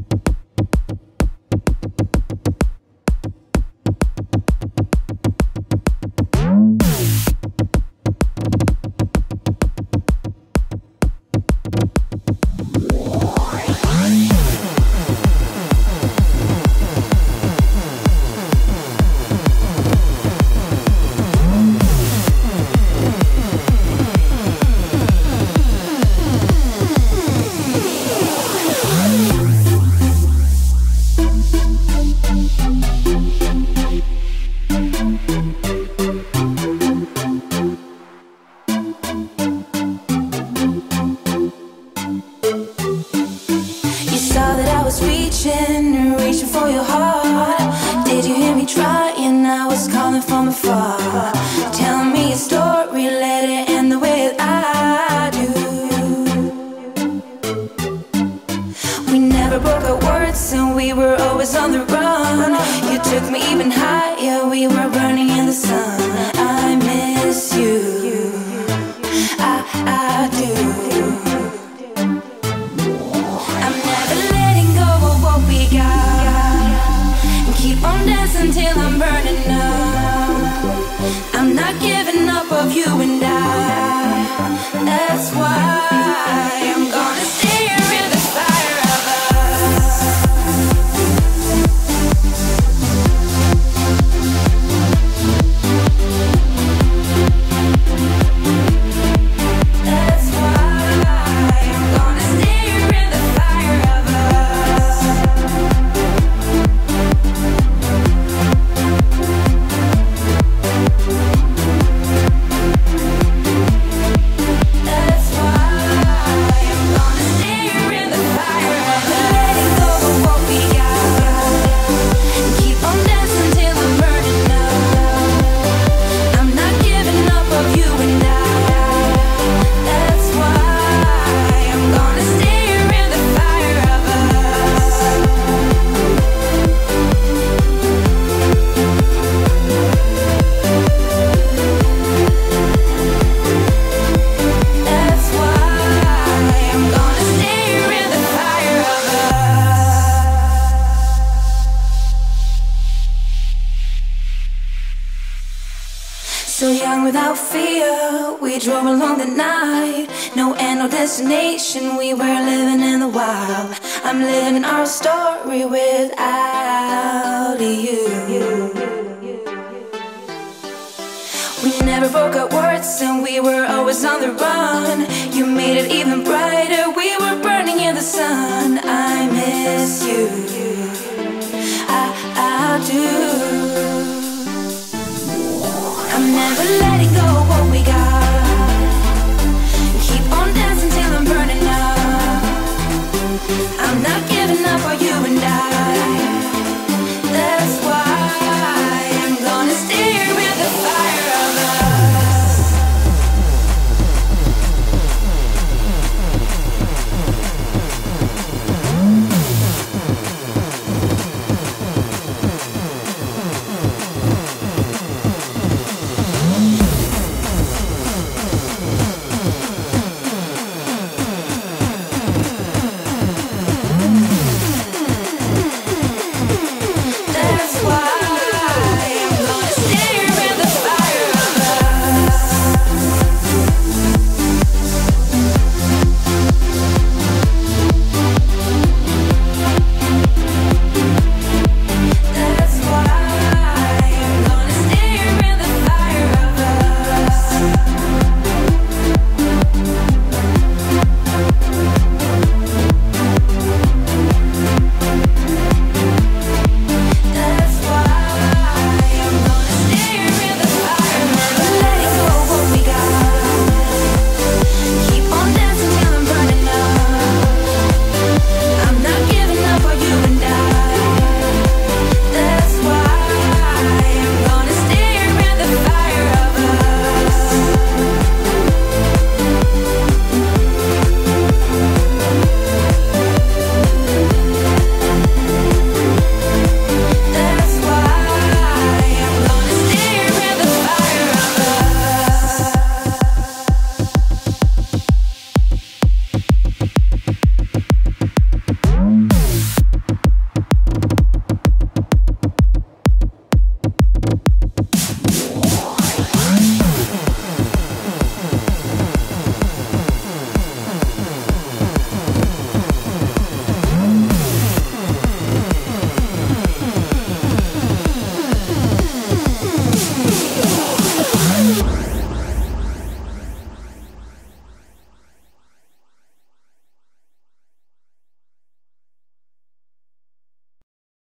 you story, let it end the way I do. We never broke our words, and we were always on the run. You took me even higher, we were burning in the sun. So young without fear, we drove along the night. No end, no destination, we were living in the wild. I'm living our story without you. We never broke up words, and we were always on the run. You made it even brighter, we were burning in the sun. I miss you. I, I do. But let it